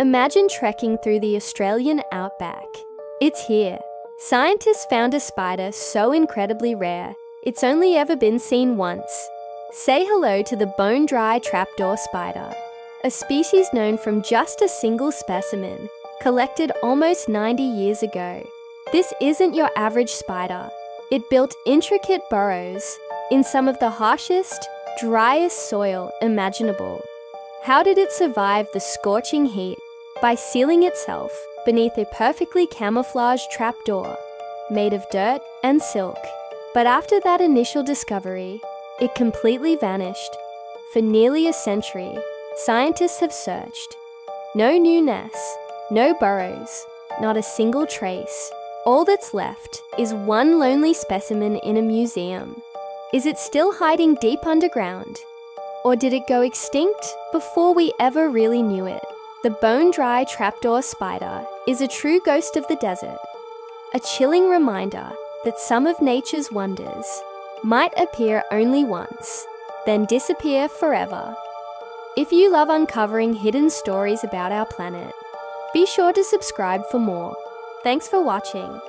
Imagine trekking through the Australian outback. It's here. Scientists found a spider so incredibly rare, it's only ever been seen once. Say hello to the bone dry trapdoor spider, a species known from just a single specimen, collected almost 90 years ago. This isn't your average spider. It built intricate burrows in some of the harshest, driest soil imaginable. How did it survive the scorching heat? By sealing itself beneath a perfectly camouflaged trapdoor made of dirt and silk. But after that initial discovery, it completely vanished. For nearly a century, scientists have searched. No new nests, no burrows, not a single trace. All that's left is one lonely specimen in a museum. Is it still hiding deep underground? Or did it go extinct before we ever really knew it? The bone dry trapdoor spider is a true ghost of the desert, a chilling reminder that some of nature's wonders might appear only once, then disappear forever. If you love uncovering hidden stories about our planet, be sure to subscribe for more. Thanks for watching.